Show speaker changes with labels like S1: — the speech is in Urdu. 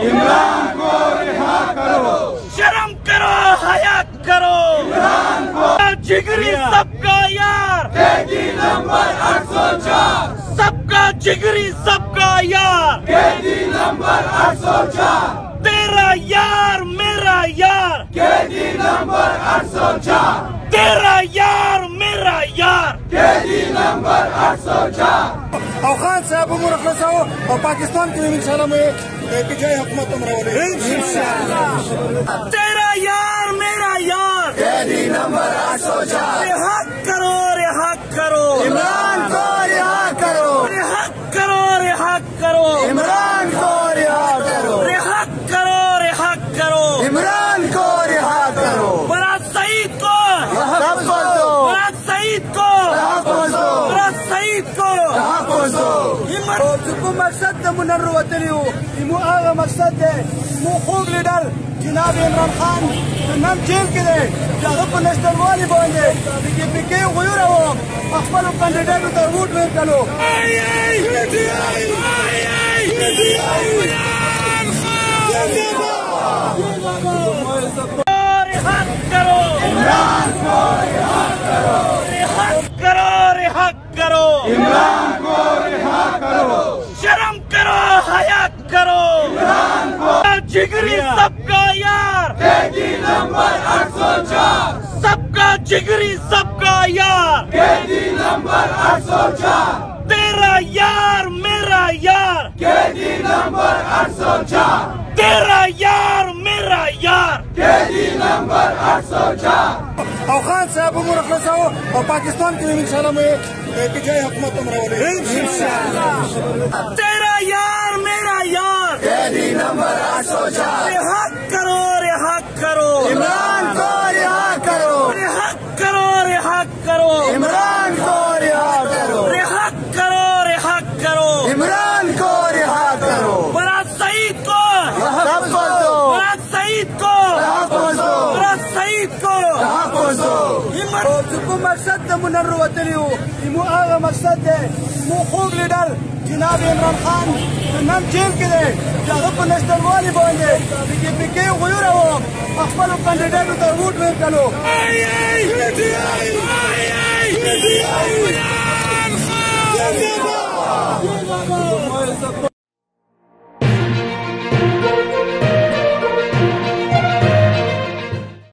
S1: عمران کو رہا کرو شرم کرو حیا کرو عمران کو جگری
S2: سب کا یار۔ قیدی نمبر 804 سب کا جگری سب کا یار قیدی نمبر 804 تیرا یار میرا یار قیدی
S1: نمبر 804 تیرا یار میرا یار قیدی نمبر
S2: 804 او خان صاحب
S1: هم راخلاصاوه. او پاکستان
S2: کې ان شاء الله
S1: مې کې جای حکومت
S2: هم راولې. ان شاء
S1: الله تیرا یار
S2: میرا یار.
S1: تیری نمبر 804
S2: حق او چې کوم مقصد د مونږ وروتلی وو مو هغه مقصد دی مو خوږ لیډر جناب عمران خان نن جیل کې دی چې هغه په نشتروالي باندې د کې پی کې غیور وو خپل کاندیدانو ته ووټ ورکړو
S1: رہا کرو رہا کرو رہا کرو شرم جگری سب کا یار! سب کا جگری سب کا یار! تیرا یار میرا یار! تیرا یار میرا یار!
S2: او خان صاحب عمر خلاصو او پاکستان کې ان شاء الله مې کې حکومت هم راولې ان شاء الله
S1: تیرا یار! رہا کرو رہا کرو.
S2: عمران کو رہا کرو.
S1: رہا کرو رہا کرو.
S2: عمران کو رہا کرو.
S1: رہا کرو رہا کرو.
S2: عمران کو رہا کرو.
S1: بڑا سعید کو. بڑا سعید کو. بڑا سعید کو.
S2: کوم مقصد وو مو هغه مقصد دی مو خوږ لیډر جناب عمران خان نن جیل کې دی. چې هغه په نشتروالي باندې د کې پی کې غیور وو خپل کاندیدانو ته ووټ ورکړو
S1: آئی آئی